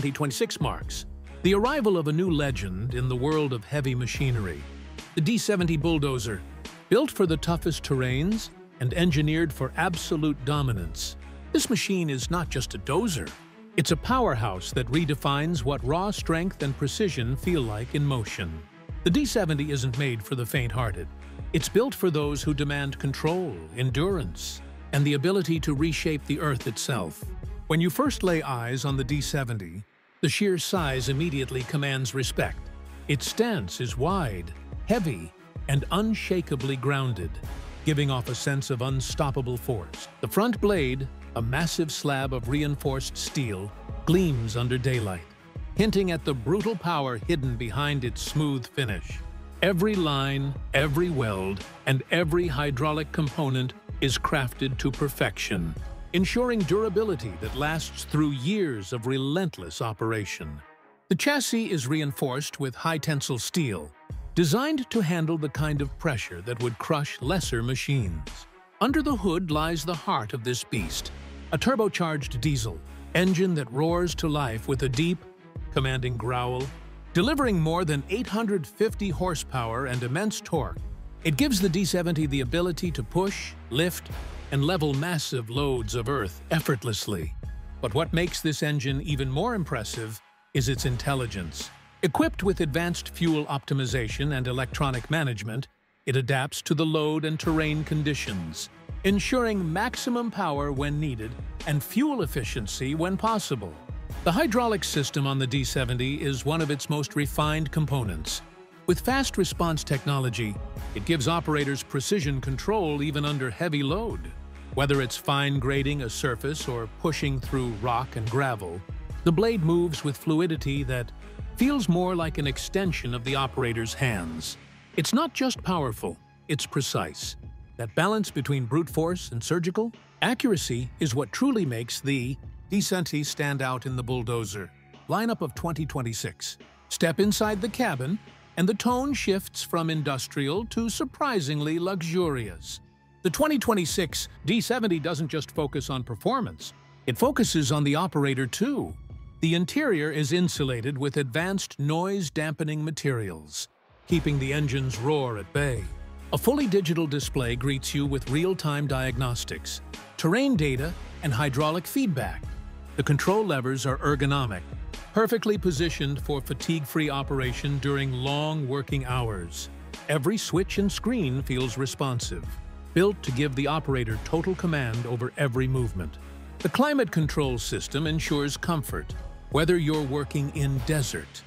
2026 marks the arrival of a new legend in the world of heavy machinery, the D70 Bulldozer, built for the toughest terrains and engineered for absolute dominance. This machine is not just a dozer, it's a powerhouse that redefines what raw strength and precision feel like in motion. The D70 isn't made for the faint-hearted. It's built for those who demand control, endurance, and the ability to reshape the Earth itself. When you first lay eyes on the D70, the sheer size immediately commands respect. Its stance is wide, heavy, and unshakably grounded, giving off a sense of unstoppable force. The front blade, a massive slab of reinforced steel, gleams under daylight, hinting at the brutal power hidden behind its smooth finish. Every line, every weld, and every hydraulic component is crafted to perfection ensuring durability that lasts through years of relentless operation. The chassis is reinforced with high-tensile steel, designed to handle the kind of pressure that would crush lesser machines. Under the hood lies the heart of this beast, a turbocharged diesel, engine that roars to life with a deep, commanding growl. Delivering more than 850 horsepower and immense torque, it gives the D70 the ability to push, lift, and level massive loads of Earth effortlessly. But what makes this engine even more impressive is its intelligence. Equipped with advanced fuel optimization and electronic management, it adapts to the load and terrain conditions, ensuring maximum power when needed and fuel efficiency when possible. The hydraulic system on the D70 is one of its most refined components. With fast response technology, it gives operators precision control even under heavy load. Whether it's fine grading a surface or pushing through rock and gravel, the blade moves with fluidity that feels more like an extension of the operator's hands. It's not just powerful, it's precise. That balance between brute force and surgical accuracy is what truly makes the D70 stand out in the bulldozer. Lineup of 2026. Step inside the cabin, and the tone shifts from industrial to surprisingly luxurious. The 2026 D70 doesn't just focus on performance, it focuses on the operator too. The interior is insulated with advanced noise-dampening materials, keeping the engine's roar at bay. A fully digital display greets you with real-time diagnostics, terrain data, and hydraulic feedback. The control levers are ergonomic, perfectly positioned for fatigue-free operation during long working hours. Every switch and screen feels responsive built to give the operator total command over every movement. The climate control system ensures comfort, whether you're working in desert,